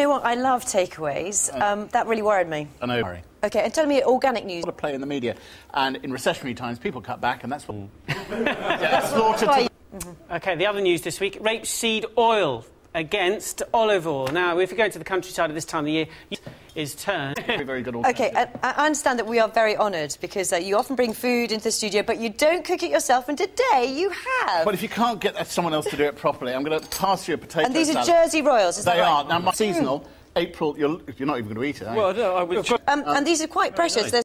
You know what? I love takeaways. Mm. Um, that really worried me. I know. Sorry. Okay, and tell me organic news. A lot of play in the media, and in recessionary times, people cut back, and that's what. Mm. yeah, slaughter to mm-hmm. Okay, the other news this week rapeseed oil against olive oil. Now, if you go to the countryside at this time of the year, is turned. very, very good Okay, I, I understand that we are very honoured because uh, you often bring food into the studio, but you don't cook it yourself, and today you have. But if you can't get someone else to do it properly, I'm going to pass you a potato and these are. Jersey Royals, is They that right? are. Now, my seasonal, April, you're, you're not even going to eat it, are you? Well, no, I would. Um, and these are quite precious. They're